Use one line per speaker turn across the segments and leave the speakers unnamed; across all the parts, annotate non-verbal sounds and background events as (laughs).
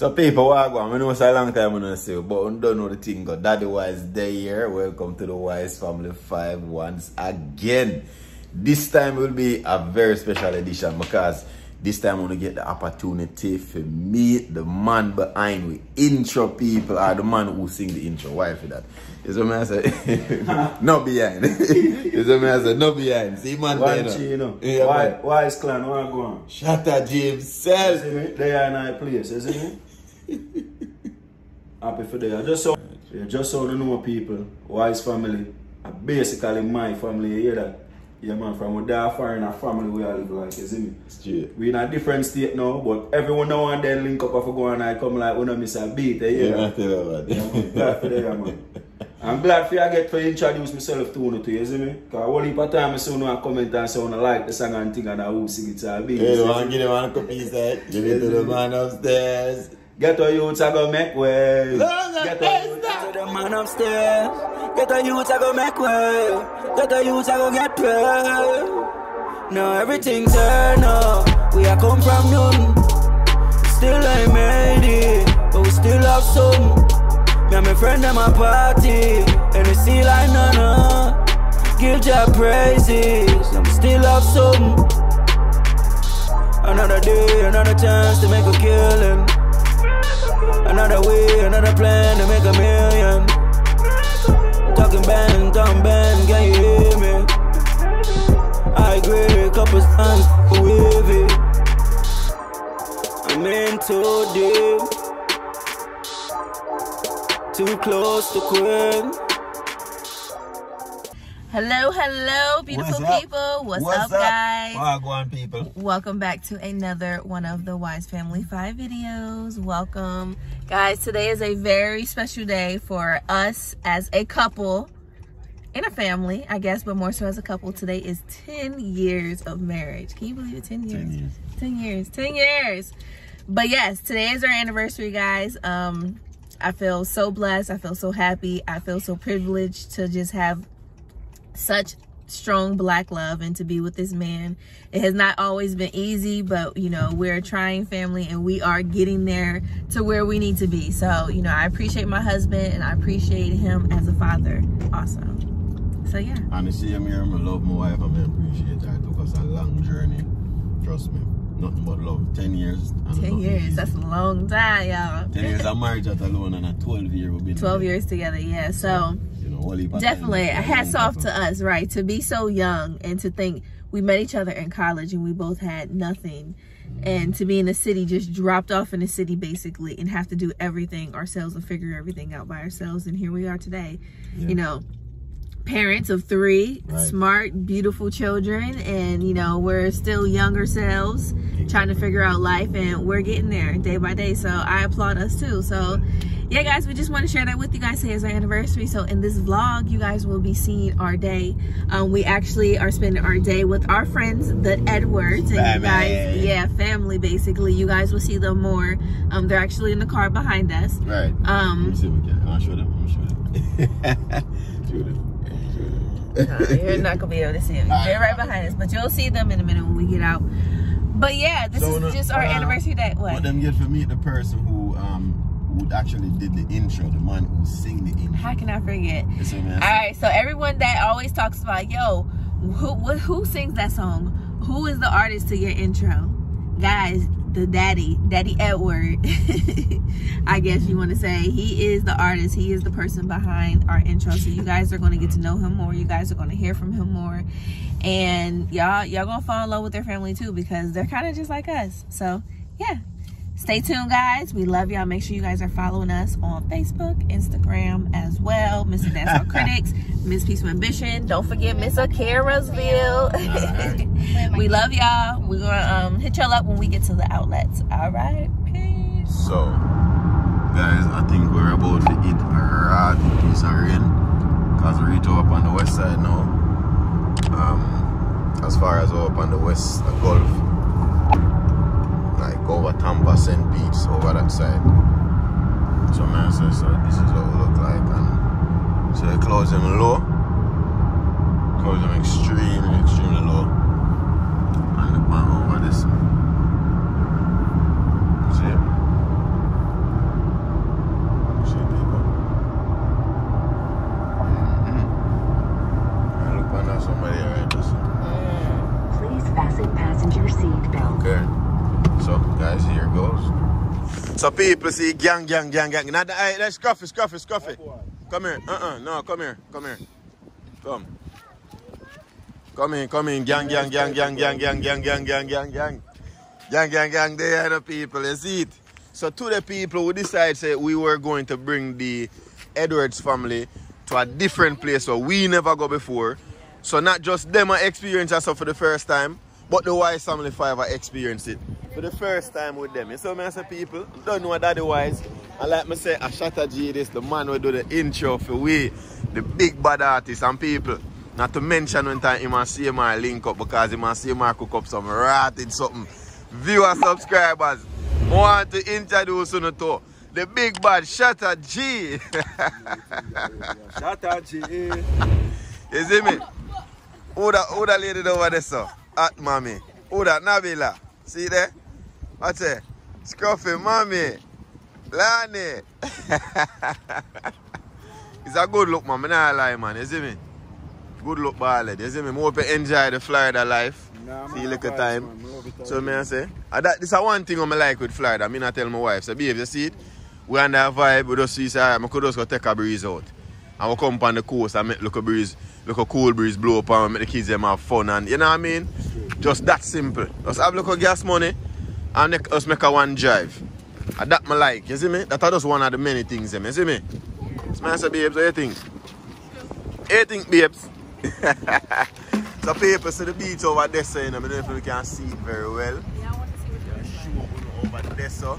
So people walk on, I know it's a long time I don't see you, but I don't know the thing. Got Daddy Wise Day here. Welcome to the Wise Family 5 once again. This time will be a very special edition because this time I'm gonna get the opportunity to meet the man behind we intro people or the man who sing the intro. Why for that? Is what I say? no behind. (laughs) Is what I say? No behind. See man
Why,
there,
you know?
Yeah,
why, why is clan? Why go on?
Shatta James
You
self.
see me? They are in our place, you see me? (laughs) Happy for them. Just so, yeah, just so you know people, Wise family, basically my family, you hear that? Yeah man, from a dark foreigner family we all live like, you see me?
Straight.
We in a different state now, but everyone now and then link up if we go and I come like, we don't miss a beat, eh, you hear
Yeah, I
that?
tell
Yeah, man, glad for them, man. (laughs) I'm glad for you I get to introduce myself to you, to you, see me? Because all of time I see you comment and say you like the song and thing and I who sing it to a beat.
Hey,
you
the man
me?
give the man a copy side. Eh? Give it to the man upstairs.
Get a youth I go make way. Get a youth to the man upstairs. Get a youth I go make way. Get a youth I go get paid. Now everything turn up. We are come from nothing. Still ain't made it, but we still have some. Me and my friend at my party, and it see like none. Give your praises, and we still have some. Another day, another chance to make a killing. Another way, another plan to make a million. Talking bang, talking bang, can you hear me? I agree, couple stands wavy. I'm in too deep. Too close to quit.
Hello, hello, beautiful
What's
people. What's, up, guys?
Wagwan people.
Welcome back to another one of the Wise Family 5 videos. Welcome. Guys, today is a very special day for us as a couple and a family, I guess, but more so as a couple. Today is 10 years of marriage. Can you believe it? 10 years.
10 years.
10 years. 10 years. But yes, today is our anniversary, guys. Um, I feel so blessed. I feel so happy. I feel so privileged to just have such strong black love and to be with this man. It has not always been easy, but you know, we're a trying family and we are getting there to where we need to be. So, you know, I appreciate my husband and I appreciate him as a father also. So yeah.
The same here, I love my wife and I appreciate her. It took us a long journey. Trust me. Nothing but love. 10 years.
10 years,
easy.
that's a long time, y'all.
10 years of marriage at alone and a 12 year we've been
12
together.
years together, yeah. So
You know, whole heap of
definitely hats off to us right? To be so young and to think we met each other in college and we both had nothing. And to be in the city just dropped off in the city basically and have to do everything ourselves and figure everything out by ourselves. And here we are today
Yeah.
you know parents of three
Right.
smart beautiful children and you know we're still younger selves trying to figure out life and we're getting there day by day so i applaud us too so yeah guys we just want to share that with you guys today is our anniversary so in this vlog you guys will be seeing our day um, we actually are spending our day with our friends the edwards and you guys yeah family basically you guys will see them more um, they're actually in the car behind us
Right.
um
Let me see if we can. I'll show them. I'll show them. (laughs) show them.
No, (laughs) you're not gonna be able to see them. They're right behind us, but you'll see them in a minute when we get out. But yeah, this
So,
is
no,
just our
uh,
anniversary day.
But
What?
them get for me the person who um who actually did the intro, the man who sing the intro.
How can I forget?
You see what I'm
All right, so everyone that always talks about, yo, who who, who sings that song? Who is the artist to your intro? Guys, the daddy, Daddy Edward. (laughs) I guess you want to say he is the artist. He is the person behind our intro. So you guys are going to get to know him more. You guys are going to hear from him more, and y'all y'all gonna fall in love with their family too because they're kind of just like us. So yeah. Stay tuned, guys. We love y'all. Make sure you guys are following us on Facebook, Instagram as well. Mr. Dancehall (laughs) Critics, Miss Peaceful Ambition. Don't forget Miss Akira's View. (laughs) we love y'all. We're gonna um, hit y'all up when we get to the outlets. All right. Peace.
So, guys, I think we're about to eat a hard piece of rain because we reach up on the west side now. Um, as far as up on the west the Gulf, like over Tampa, St. Pete's, over that side. So, man, so, so this is what it look like, and so they close them low, close them extremely, extremely low, and the pan over this. So people see gang, gang, gang, gang. Now, hey, let's scruffy, scruffy, scruffy. Come here. Uh-uh. No, come here. Come here. Come. Come in, come in. Gang, gang, gang, gang, gang, gang, gang, gang, gang, gang, gang. Gang, gang, gang. There are the people. You see it? So to the people who decide say we were going to bring the Edwards family to a different place where we never go before. So not just them are experiencing us for the first time, but the Wise Family 5 are experiencing it for the first time with them. You see me say people don't know Daddy Wise. And like me say, Ashata G this the man who do the intro for we, the big bad artist and people. Not to mention when time him and CMR link up because him and CMR cook up some rotted something. Viewer subscribers, I want to introduce you to the big bad Shatta G. (laughs)
Shatta G.
you see me? Who that, who that lady over there, sir? At mommy. Who that? Nabila. See there? What's? Scruffy, mommy. Lani. (laughs) it's a good look, man. I not lie, man. You see me? Good look, ballad. You see me? I hope you enjoy the Florida life.
Nah,
See, look at
vibes,
time.
man.
So me I say, ah, that, this is one thing I like with Florida. I mean I tell my wife, so babe, you see it? We on that vibe, we just see say, I could just go take a breeze out. And we come on the coast and make look a breeze, look a cool breeze blow up and make the kids them have fun and you know what I mean? Just that simple. Just have look of gas money and make, us make a one drive. And that me like, you see me? That are just one of the many things you see me? So me babes, what you think? What you think, babes? (laughs) so people see the beach over there, so you know, I don't know if you can see it very well. Show you over there, so.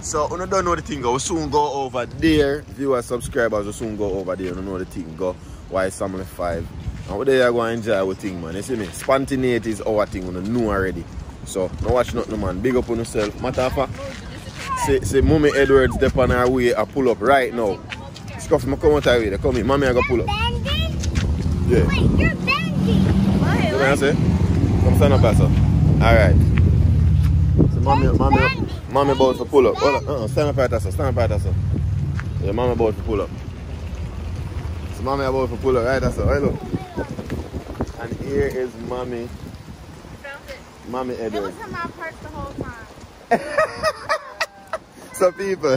So, you don't know the thing, go. we soon go over there. Viewers, subscribers will soon go over there. You know the thing, go. Why Family 5. And what they are going to enjoy our thing, man. You see me? Spontaneity is our thing, you know already. So, no watch nothing, man. Big up on yourself. Matter of fact, say, say Mommy Edwards, step on our way, I pull up right now. Scuff, me come out our way. Come here. Mommy, I go pull up.
Bending?
Yeah.
Wait, you're bending.
You know what I say? Come stand up, Pastor. Alright. So mommy, mommy, mommy about to pull up. Hold on, uh-uh. stand up right there, sir. Stand up right there, sir. Yeah, mommy about to pull up. So mommy about to pull up right there, sir. Right, look. And here is mommy, mommy
It was in my purse the whole time. (laughs)
So people,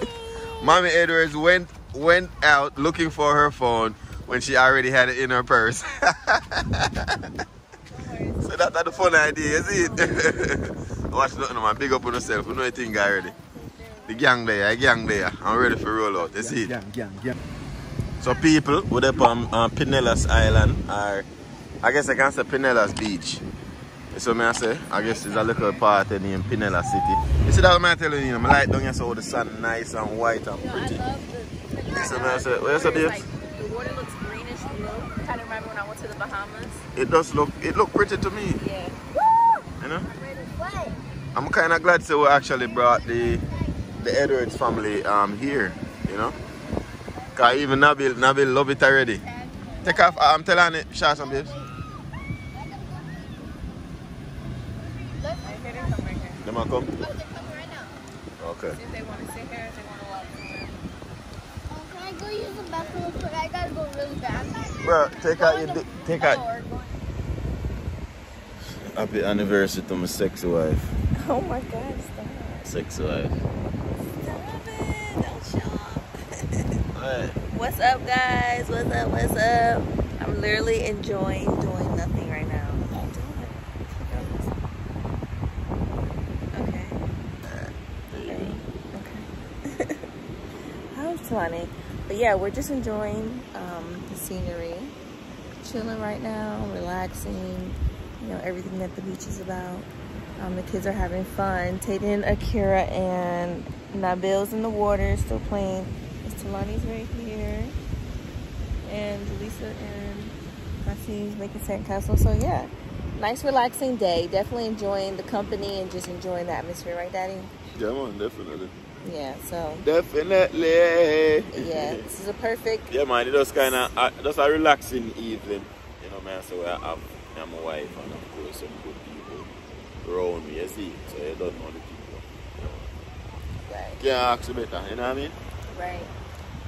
(laughs) mommy Edwards went went out looking for her phone when she already had it in her purse. (laughs) so that's not a fun idea, is it? Watch nothing, man. Big up on yourself. You know the thing already. The gang there, the gang there. I'm ready for roll out. You it?
Gang, gang, gang.
So people, we're up on uh, Pinellas Island, or I guess I can say Pinellas Beach. So me I say, I guess it's a little part in in Pinellas City. You see that what I'm telling you, I like down here so the sun nice and white and pretty. So me I say, where's the?
Like, the water looks greenish blue. Kind of remember when I went to the Bahamas.
It does look, it look pretty to me,
Yeah.
you know?
What?
I'm kind of glad to we actually brought the the Edwards family um here, you know? Cause even Nabil, Nabil love it already. Take off, I'm telling it, shout some babes.
Right here, they're coming right here.
Them a Oh, come?
Oh, they're coming right now.
Okay.
If they want to sit here, if they want to walk somewhere.
Oh, can I go use the bathroom real? I gotta go really bad.
Bro, take out your, di- take
Oh,
out.
or going-
Happy anniversary to my sexy wife.
Oh my God, stop.
Sexy wife.
Stop it. Don't show
Hey.
What's up, guys? What's up? What's up? I'm literally enjoying doing nothing right now. Okay. Okay. Okay. But yeah, we're just enjoying um, the scenery, chilling right now, relaxing. You know everything that the beach is about. Um, the kids are having fun. Tayden, Akira, and Nabil's in the water, still playing. Talani's right here, and Lisa and Massey's making sandcastle. So yeah, nice relaxing day. Definitely enjoying the company and just enjoying the atmosphere, right, Daddy?
Yeah, man, definitely.
Yeah. So
Definitely.
yeah, this is a perfect.
Yeah, man, it was kind of, uh, just a relaxing evening. You know, man, so I have I'm my wife and of course some good people around me, you see. So you don't know the people.
Right.
Can't ask you better, you know what I mean?
Right.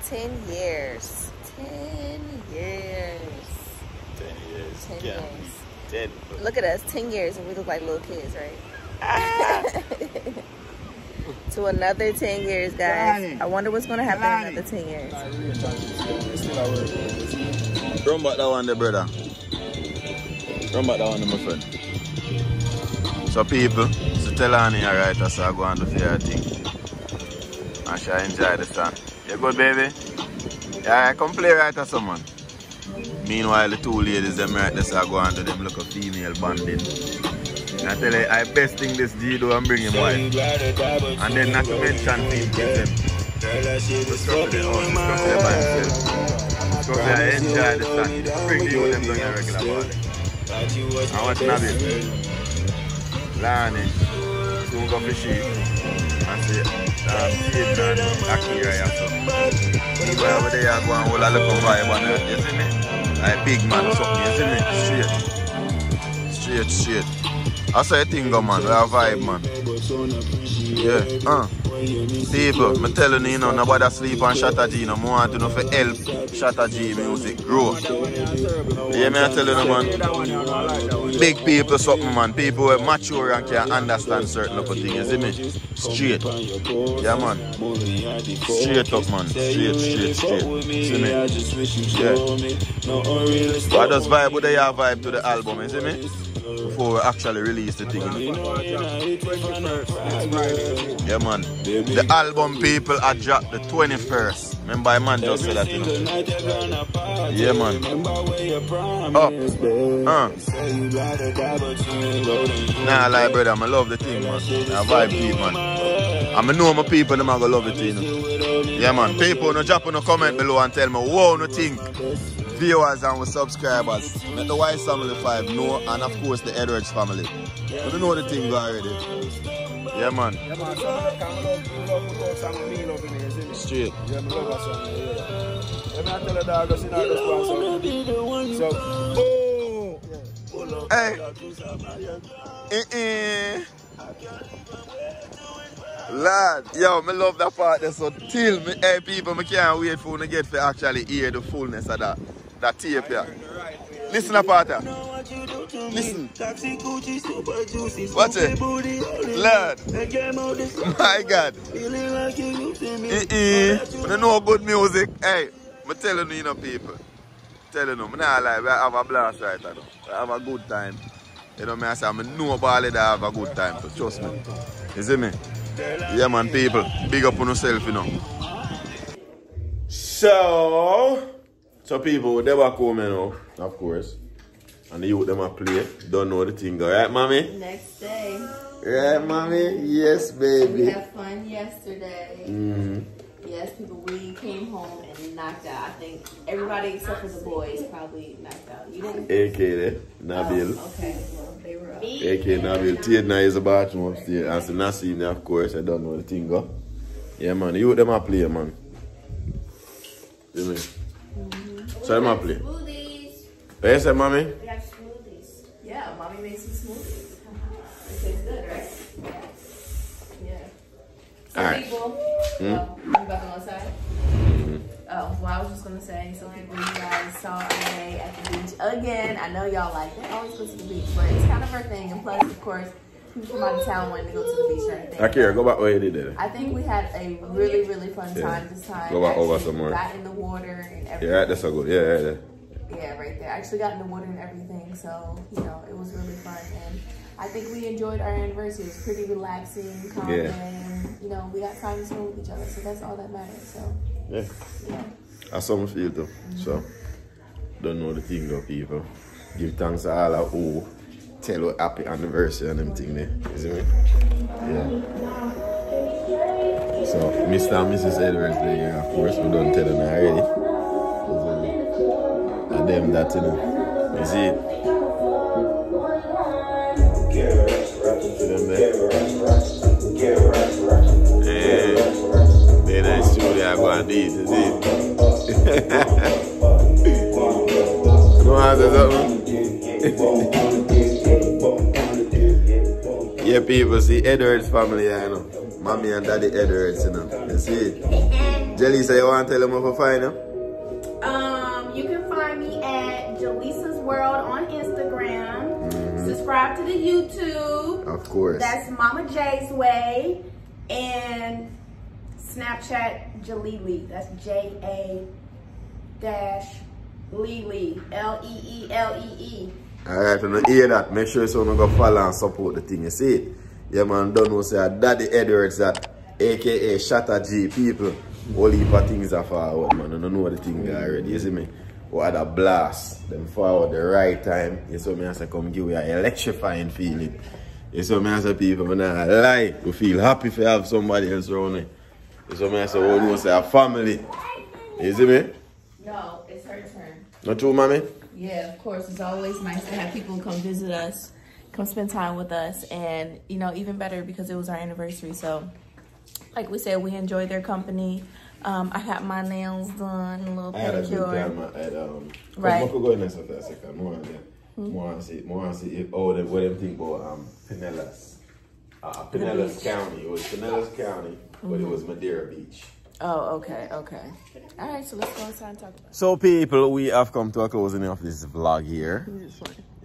Ten years. Ten years.
Ten years.
Ten years.
Ten.
Look at us, ten years, and we look like little kids, right? (laughs) to another 10 years, guys. I wonder what's going to happen in another 10 years.
Run back that one there, brother. Run back that one there, my friend. So people, so tell Annie alright, so I go on do for your thing. And she enjoy the song. You good, baby? Yeah, come play right or someone. Meanwhile, the two ladies, them right there, so I go on to them look a female bonding. And I tell you, I best thing this G do and bring him wife. And then not to mention people, them. Just go to the house, just go to the by himself. So I enjoy the song. Bring the youth them down a regular. I want to have it. Lani, soon go fishing. And see, um, Kate and Akira here, so. People over there go and hold a little vibe on it, you see me? Like big man or something, you see me? Straight. Straight, straight. I say a thing go man, we have vibe man. Yeah, uh. People, me telling you, you know, nobody sleep on Shatta G, no more want to know for help Shatta G music grow. Yeah, me I tell you, man. Big people something, man. People are mature and can understand certain little things, you see me? Straight. Yeah, man. Straight up, man. Straight, straight, straight. See me? Yeah. But I just vibe with the vibe to the album, you see me? Before we actually release the thing. Yeah, man. The album people are dropped the 21st. Remember, I man just said that, you know. Yeah, man. Up. Uh. Nah, like, brother, I love the thing, man. I vibe deep, man. I know my people, them are gonna love the thing. You know? Yeah, man. People, no drop no comment below and tell me, what no think. Viewers and subscribers. Let the Wise Family 5 know, and of course, the Edwards family. You don't know the thing already. Yeah, man.
Yeah, man, can love, love, love, some me love me?
Straight.
Yeah, me love yeah. Me just, just so. So, oh!
Hey. Uh-uh. Lad, yo, me love that part there. So till me, hey people, me can't wait for to get for actually hear the fullness of that, that tape here. Listen to part here. Listen. Watch it. Lad. My God. Uh-uh. You know good music. Hey, me telling you, you know, people. Telling you, me not lie, we have a blast right now. We have a good time. You know me I say, I know about it, I have a good time, so trust me. You see me? Yeah man, people, big up on yourself, you know. So, so people, they were coming now, of course. And the youth them a play, don't know the thing, right mommy?
Next day,
Right mommy? Yes baby.
we had fun yesterday.
Mm-hmm.
Yes, people, we came home and knocked out. I think everybody except for the boys probably knocked out. You didn't?
AK there, Nabil.
Oh, okay, well, they were up.
AK Nabil. Tiedna is a bathroom upstairs. And so Nassim there, of course, I don't know the thing go. Yeah man, the youth them a play man. See me? Them a play.
Smoothies.
What you say mommy?
We have smoothies.
Yeah, mommy made some smoothies. (laughs) It tastes good, right? Yeah. So
Alright.
people,
Hmm?
oh, you about to go outside? Oh, well, I was just gonna say, so people, you guys saw Renee at the beach again. I know y'all like, they always go to the beach, but it's kind of her thing. And plus, of course, people from out of town wanting to go to the beach or anything.
Akira, go back where you did it.
I think we had a really, really fun
Yeah.
time this time.
Go back over some more.
Got in the water and everything.
Yeah, that's so good. Yeah, yeah, yeah.
Yeah, right there. Actually got in the water and everything, so you know it was really fun, and I think we enjoyed our anniversary. It was pretty relaxing, calm
Yeah.
and you know we got time to spend with each other, so that's all that matters. So
Yeah.
yeah,
That's something feel too. So, mm-hmm. don't know the thing though, people. Give thanks to all of who tell you happy anniversary and everything thing there. You see me? Yeah. So, Mr. and Mrs. Edwards there, yeah, of course, we don't tell them already. You me? And them that, you know. You see it? Hey, they nice studio, I go and do people see Edwards family, you know. Mommy and daddy Edwards, you know. You see it? Jelly say you want to tell them how to find them?
Um, you can find me at Jaleesa's World on Instagram. Subscribe to the YouTube.
Of course.
That's Mama J's Way. And Snapchat Jalili. That's J A dash Lily. L E E L E E.
Alright, when you hear that, make sure someone go follow and support the thing. You see it? Yeah, man, don't know say uh, Daddy Edwards that aka Shatta G people. All heap of things are forward, man. I don't know the thing already, you see me? What a blast. Them forward the right time. You saw me I say come give you an electrifying feeling. You saw me I say people, when I lie, we feel happy if you have somebody else around me. You saw me I say, oh, you say a family. You see me?
No, it's her turn.
Not true, mommy?
Yeah, of course. It's always nice to have people come visit us, come spend time with us, and you know, even better because it was our anniversary. So, like we said, we enjoyed their company. Um, I got my nails done, a little
I had a good
pedicure.
time at um.
Right.
Come, go in there for a. More on there. More on. More. Oh, then what them think about um Pinellas. Uh, Pinellas. County. It was Pinellas County, but it was Madeira Beach.
Oh, okay, okay. All right, so let's go inside and talk about it.
So, people, we have come to a closing of this vlog here.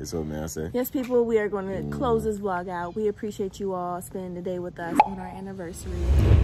Is what may I say?
Yes, people, we are going to close this vlog out. We appreciate you all spending the day with us on our anniversary.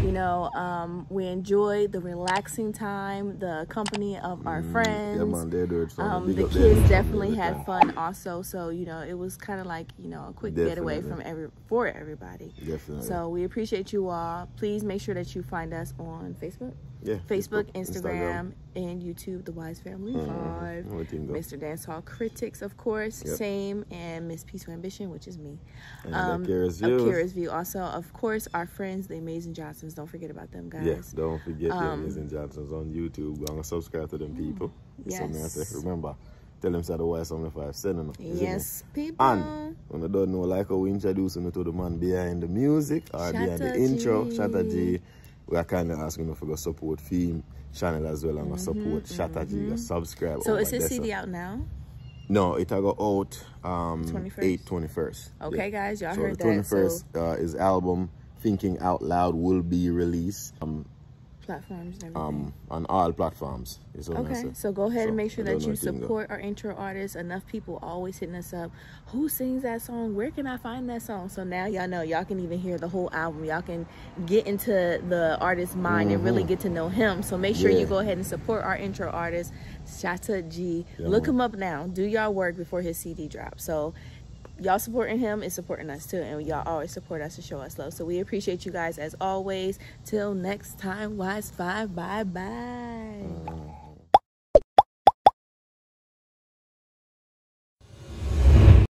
You know, um, we enjoyed the relaxing time, the company of our friends.
Yeah, they're.
Um, the kids definitely
Every
had fun also. So, you know, it was kind of like, you know, a quick getaway from every for everybody.
Definitely.
So we appreciate you all. Please make sure that you find us on Facebook,
yeah,
Facebook, Instagram, and YouTube, The Wise Family Five.
Everything go.
Mr. Dancehall Critics, of course,
Yep.
same, and Miss Peaceful Ambition, which is me.
And
Um,
Akira's
of
Views.
Kira's View. Also, of course, our friends, the Amazing Johnsons. Don't forget about them, guys.
Yes, don't forget
Um,
the Amazing Johnsons on YouTube. Go and subscribe to them people. May I
Yes.
say, remember, tell them say the Wise 75 sending them. you see me?
Yes, people.
And when I don't know, like how we introduce you to the man behind the music or behind the intro,
G.
Shatta G, we are kind of asking you to go support Theme channel as well and go support Shatta G, go subscribe.
So is his. CD out now?
No, it'll go out um
21st?
8 21st.
Okay, guys, y'all
so
heard
the
that,
21st uh, his album Thinking Out Loud will be released um,
Platforms
um on all platforms. is what
Okay, so go ahead
So,
and make sure that you support our intro artists. Enough people always hitting us up. Who sings that song? Where can I find that song? So now y'all know y'all can even hear the whole album. Y'all can get into the artist's mind and really get to know him. So make sure
Mm-hmm. Yeah.
you go ahead and support our intro artist, Shatta G.
Yeah,
Look him up now. Do y'all work before his CD drops. So y'all supporting him is supporting us too and y'all always support us to show us love. So we appreciate you guys as always. Till next time wise five bye bye mm.